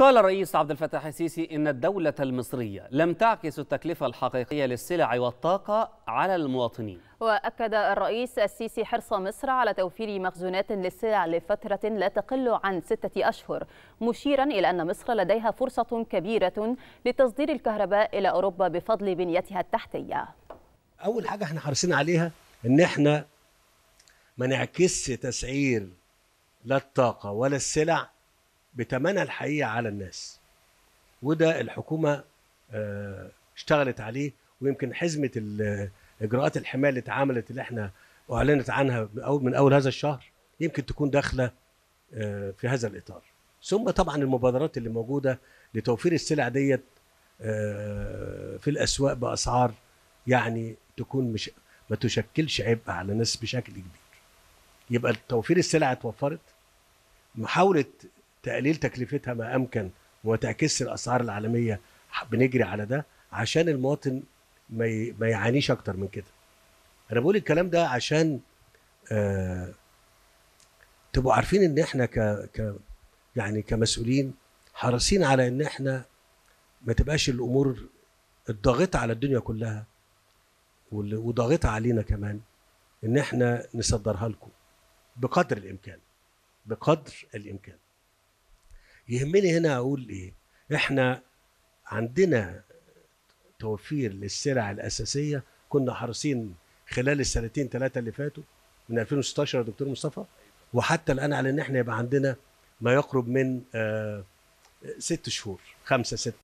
قال الرئيس عبد الفتاح السيسي إن الدولة المصرية لم تعكس التكلفة الحقيقية للسلع والطاقة على المواطنين. وأكد الرئيس السيسي حرص مصر على توفير مخزونات للسلع لفترة لا تقل عن ستة أشهر مشيرا إلى أن مصر لديها فرصة كبيرة لتصدير الكهرباء إلى أوروبا بفضل بنيتها التحتية. أول حاجة إحنا حريصين عليها إن إحنا ما نعكسش تسعير لا الطاقة ولا السلع بثمنها الحقيقي على الناس. وده الحكومة آه، اشتغلت عليه ويمكن حزمة إجراءات الحماية اللي اتعملت اللي إحنا أعلنت عنها من أول هذا الشهر يمكن تكون داخلة آه، في هذا الإطار. ثم طبعا المبادرات اللي موجودة لتوفير السلع ديت آه، في الأسواق بأسعار يعني تكون مش ما تشكلش عبء على الناس بشكل كبير. يبقى توفير السلع اتوفرت محاولة تقليل تكلفتها ما أمكن وتعكس الأسعار العالمية بنجري على ده عشان المواطن ما ما يعانيش أكتر من كده. أنا بقول الكلام ده عشان آه تبقوا عارفين إن إحنا ك ك يعني كمسؤولين حريصين على إن إحنا ما تبقاش الأمور الضاغطة على الدنيا كلها وضاغطة علينا كمان إن إحنا نصدرها لكم بقدر الإمكان بقدر الإمكان. يهمني هنا أقول إيه؟ إحنا عندنا توفير للسلع الأساسية كنا حريصين خلال السنتين ثلاثة اللي فاتوا من 2016 يا دكتور مصطفى وحتى الآن على إن إحنا يبقى عندنا ما يقرب من آه ست شهور خمسة ست